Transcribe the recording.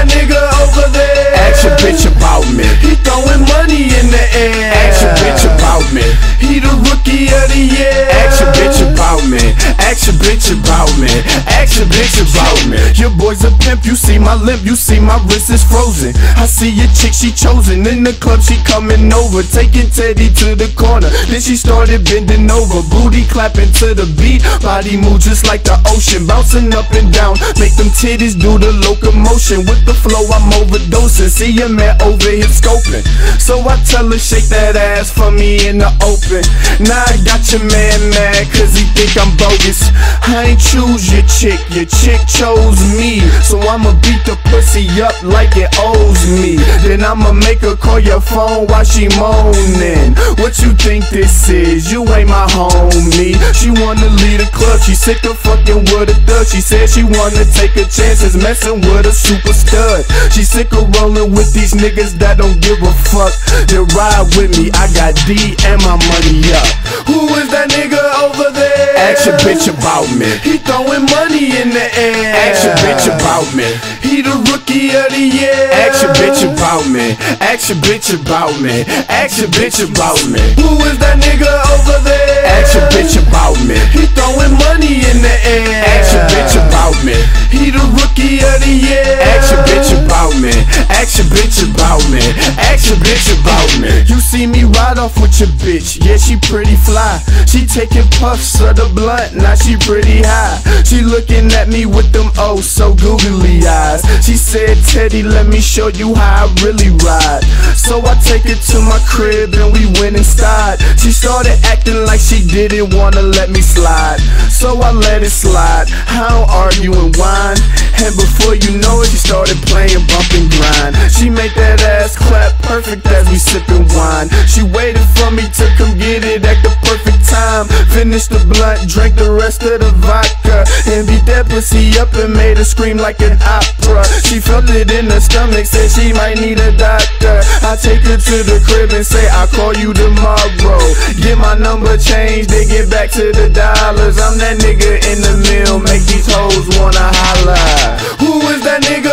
That nigga over there? Ask your bitch about me. He throwing money in the air. Ask your bitch about me. He the rookie of the year. Ask your bitch about me. Ask your bitch about me. Ask your bitch about me. Your boy's a pimp, you see my limp, you see my wrist is frozen. I see your chick, she chosen. In the club, she coming over, taking Teddy to the corner. Then she started bending over, booty clapping to the beat. Body move just like the ocean, bouncing up and down. Make them titties do the locomotion. With the flow, I'm overdosing. See your man over here scoping. So I tell her, shake that ass for me in the open. Now I got your man mad, cause he think I'm bogus. I ain't choose your chick, your chick chose me. So I'ma beat the pussy up like it owes me. Then I'ma make her call your phone while she moaning. What you think this is? You ain't my homie. She wanna leave the club, she sick of fucking with a thug. She said she wanna take her chances messing with a super stud. She sick of rolling with these niggas that don't give a fuck. Then ride with me, I got D and my money up. Bitch about me. He throwing money in the air. Ask your bitch about me. He the rookie of the year. Ask your bitch about me. Ask your bitch about me. Ask your bitch about me. Who is that nigga over there? Ask your bitch about me. He throwing money in the air. About me. Ask your bitch about me. You see me ride off with your bitch, yeah, she pretty fly. She taking puffs of the blunt, now she pretty high. She looking at me with them oh so googly eyes. She said, Teddy, let me show you how I really ride. So I take it to my crib and we went inside. She started acting like she didn't wanna let me slide. So I let it slide. I don't argue and whine. And before you know it, she started playing bump and grind. She made that perfect as we sippin' wine. She waited for me to come get it at the perfect time. Finished the blunt, drank the rest of the vodka, and beat that pussy up and made her scream like an opera. She felt it in her stomach, said she might need a doctor. I take her to the crib and say I'll call you tomorrow. Get my number changed, then get back to the dollars. I'm that nigga in the mill, make these hoes wanna holla. Who is that nigga